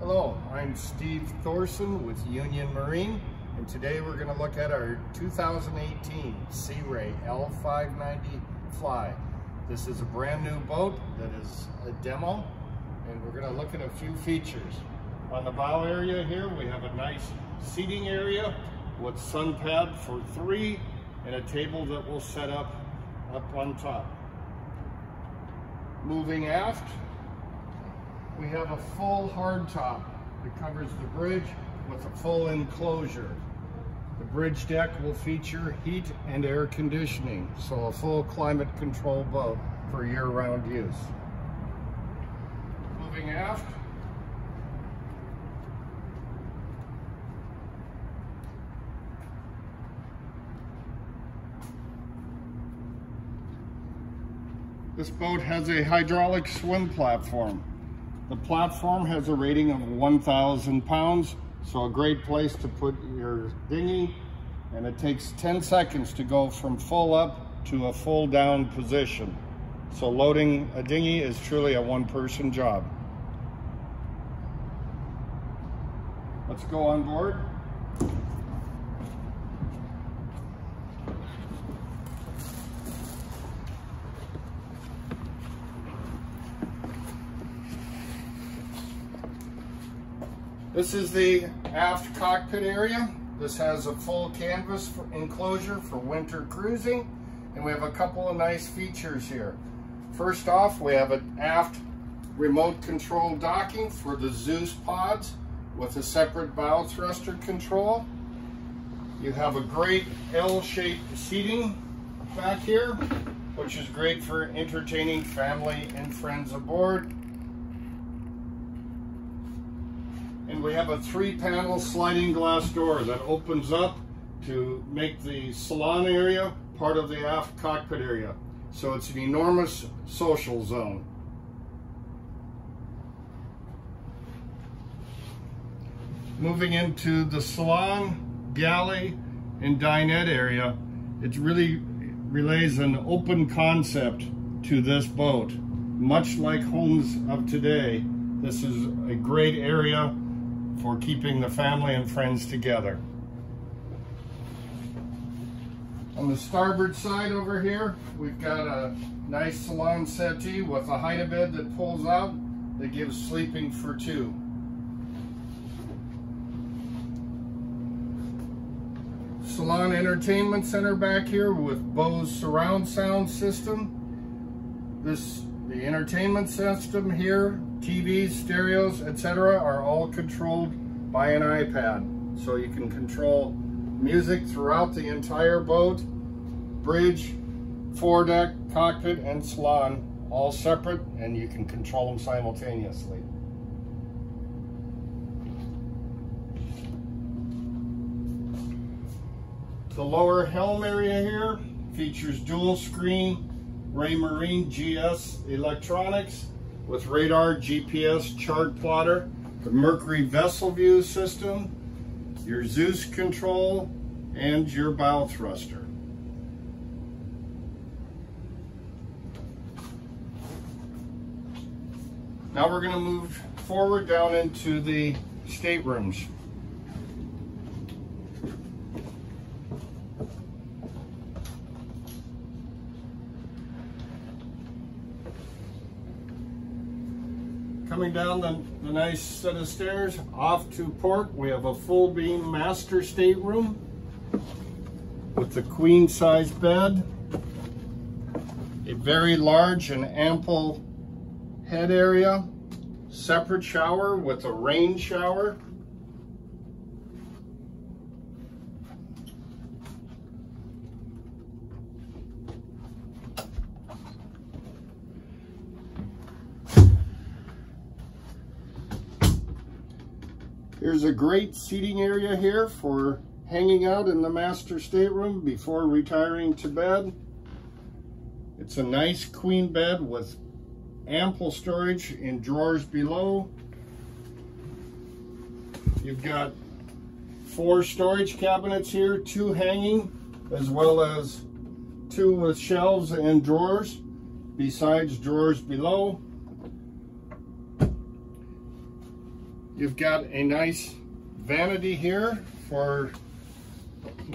Hello, I'm Steve Thorson with Union Marine, and today we're going to look at our 2018 Sea Ray L590 Fly. This is a brand new boat that is a demo, and we're going to look at a few features. On the bow area here, we have a nice seating area with sun pad for three and a table that we'll set up up on top. Moving aft, we have a full hardtop that covers the bridge with a full enclosure. The bridge deck will feature heat and air conditioning, so a full climate control boat for year-round use. Moving aft, This boat has a hydraulic swim platform. The platform has a rating of 1,000 pounds, so a great place to put your dinghy, and it takes 10 seconds to go from full up to a full down position. So loading a dinghy is truly a one-person job. Let's go on board. This is the aft cockpit area. This has a full canvas for enclosure for winter cruising, and we have a couple of nice features here. First off, we have an aft remote control docking for the Zeus pods with a separate bow thruster control. You have a great L-shaped seating back here, which is great for entertaining family and friends aboard. And we have a three panel sliding glass door that opens up to make the salon area part of the aft cockpit area. So it's an enormous social zone. Moving into the salon, galley, and dinette area, it really relays an open concept to this boat. Much like homes of today, this is a great area for keeping the family and friends together. On the starboard side over here, we've got a nice salon settee with a hide bed that pulls out that gives sleeping for two. Salon Entertainment Center back here with Bose surround sound system. This the entertainment system here TVs, stereos, etc. are all controlled by an iPad. So you can control music throughout the entire boat, bridge, foredeck, cockpit, and salon, all separate, and you can control them simultaneously. The lower helm area here features dual screen Raymarine GS electronics with radar, GPS, chart plotter, the Mercury vessel view system, your Zeus control, and your bow thruster. Now we're going to move forward down into the staterooms. Coming down the, the nice set of stairs off to port, we have a full beam master stateroom with the queen size bed, a very large and ample head area, separate shower with a rain shower, There's a great seating area here for hanging out in the master stateroom before retiring to bed. It's a nice queen bed with ample storage in drawers below. You've got four storage cabinets here, two hanging, as well as two with shelves and drawers, besides drawers below. You've got a nice vanity here for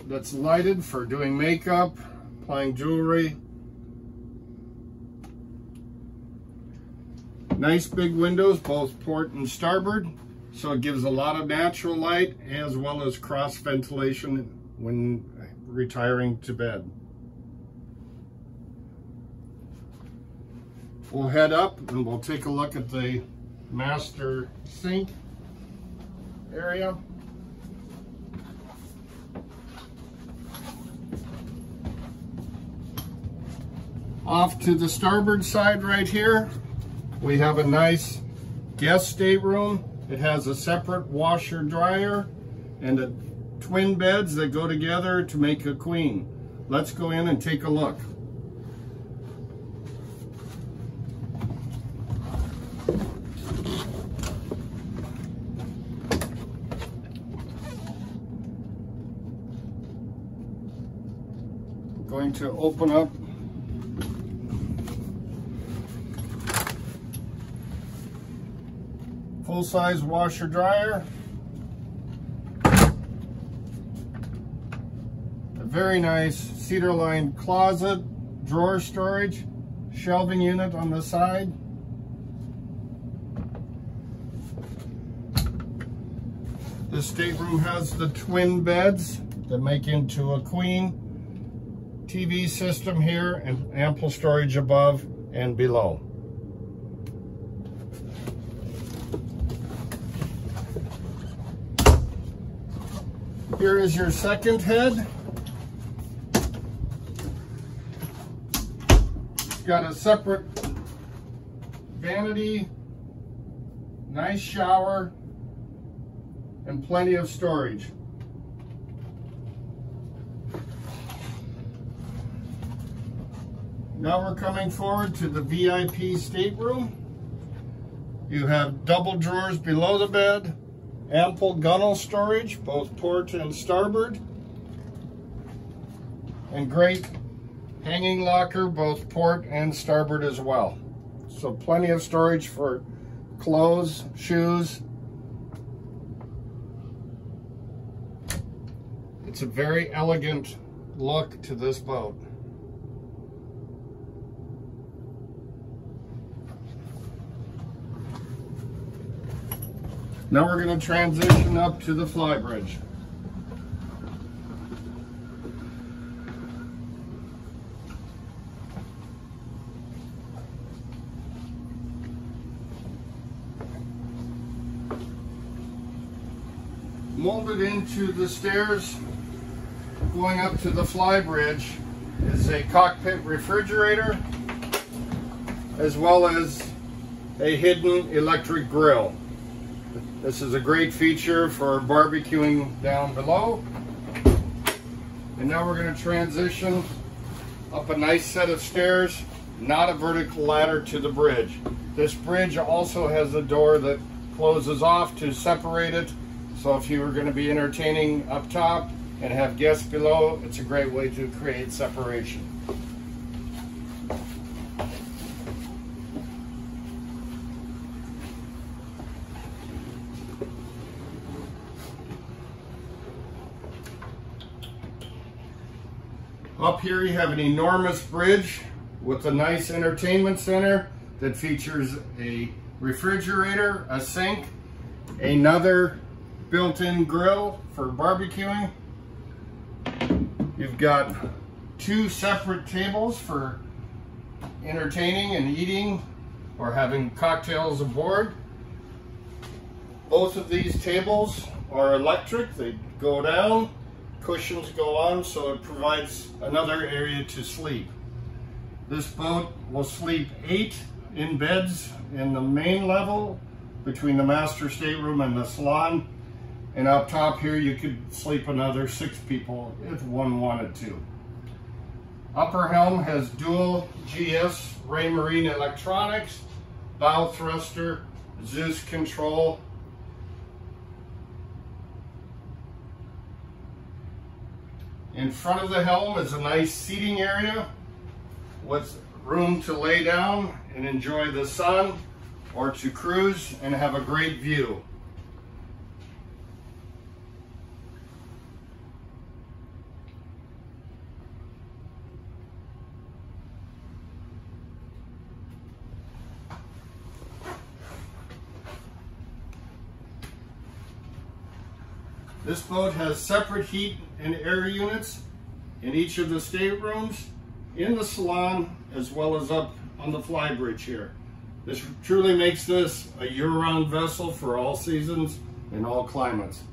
that's lighted for doing makeup, applying jewelry. Nice big windows, both port and starboard, so it gives a lot of natural light as well as cross ventilation when retiring to bed. We'll head up and we'll take a look at the master sink area. Off to the starboard side right here, we have a nice guest stateroom. It has a separate washer dryer and a twin beds that go together to make a queen. Let's go in and take a look. Going to open up full-size washer dryer. A very nice cedar-lined closet, drawer storage, shelving unit on the side. This stateroom has the twin beds that make into a queen. TV system here and ample storage above and below. Here is your second head. Got a separate vanity, nice shower, and plenty of storage. Now we're coming forward to the VIP stateroom. You have double drawers below the bed, ample gunnel storage, both port and starboard, and great hanging locker, both port and starboard as well. So plenty of storage for clothes, shoes. It's a very elegant look to this boat. Now we're going to transition up to the flybridge. Molded into the stairs going up to the flybridge is a cockpit refrigerator as well as a hidden electric grill. This is a great feature for barbecuing down below. And now we're going to transition up a nice set of stairs, not a vertical ladder to the bridge. This bridge also has a door that closes off to separate it. So if you were going to be entertaining up top and have guests below, it's a great way to create separation. Up here you have an enormous bridge with a nice entertainment center that features a refrigerator, a sink, another built-in grill for barbecuing. You've got two separate tables for entertaining and eating or having cocktails aboard. Both of these tables are electric. They go down cushions go on so it provides another area to sleep. This boat will sleep eight in beds in the main level between the master stateroom and the salon. And up top here, you could sleep another six people if one wanted to. Upper helm has dual GS Raymarine electronics, bow thruster, Zeus control, In front of the helm is a nice seating area with room to lay down and enjoy the sun or to cruise and have a great view. This boat has separate heat and air units in each of the staterooms, in the salon, as well as up on the flybridge here. This truly makes this a year-round vessel for all seasons and all climates.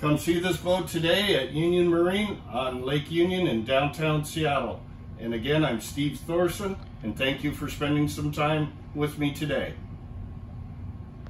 Come see this boat today at Union Marine on Lake Union in downtown Seattle. And again, I'm Steve Thorson, and thank you for spending some time with me today.